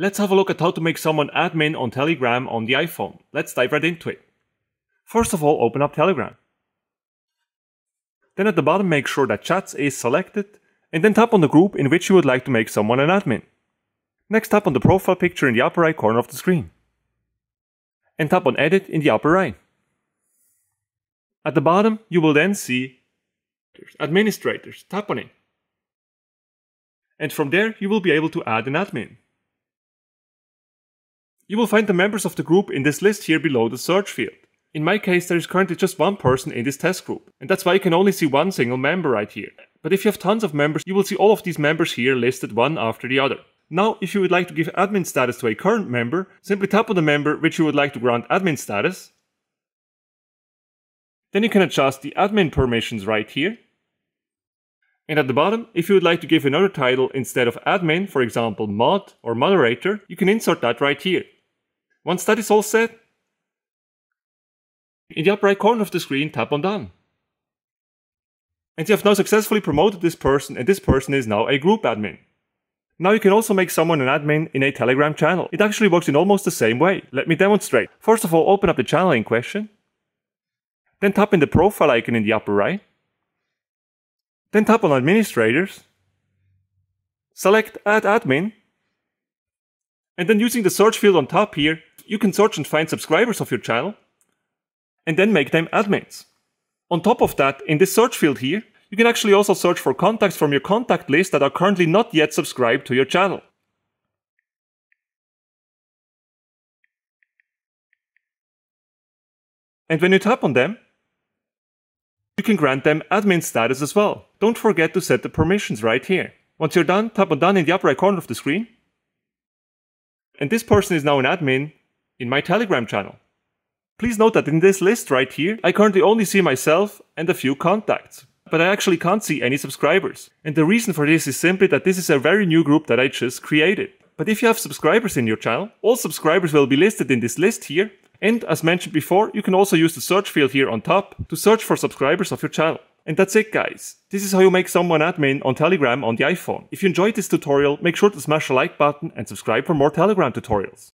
Let's have a look at how to make someone admin on Telegram on the iPhone. Let's dive right into it. First of all, open up Telegram. Then at the bottom make sure that chats is selected and then tap on the group in which you would like to make someone an admin. Next tap on the profile picture in the upper right corner of the screen. And tap on edit in the upper right. At the bottom you will then see administrators. Tap on it. And from there you will be able to add an admin. You will find the members of the group in this list here below the search field. In my case, there is currently just one person in this test group, and that's why you can only see one single member right here. But if you have tons of members, you will see all of these members here listed one after the other. Now, if you would like to give admin status to a current member, simply tap on the member which you would like to grant admin status. Then you can adjust the admin permissions right here. And at the bottom, if you would like to give another title instead of admin, for example mod or moderator, you can insert that right here. Once that is all set, in the upper right corner of the screen, tap on Done. And you have now successfully promoted this person and this person is now a group admin. Now you can also make someone an admin in a Telegram channel. It actually works in almost the same way. Let me demonstrate. First of all, open up the channel in question. Then tap in the profile icon in the upper right. Then tap on Administrators. Select Add Admin. And then using the search field on top here, you can search and find subscribers of your channel and then make them admins. On top of that, in this search field here, you can actually also search for contacts from your contact list that are currently not yet subscribed to your channel. And when you tap on them, you can grant them admin status as well. Don't forget to set the permissions right here. Once you're done, tap on done in the upper right corner of the screen. And this person is now an admin in my Telegram channel. Please note that in this list right here, I currently only see myself and a few contacts, but I actually can't see any subscribers. And the reason for this is simply that this is a very new group that I just created. But if you have subscribers in your channel, all subscribers will be listed in this list here. And as mentioned before, you can also use the search field here on top to search for subscribers of your channel. And that's it guys. This is how you make someone admin on Telegram on the iPhone. If you enjoyed this tutorial, make sure to smash the like button and subscribe for more Telegram tutorials.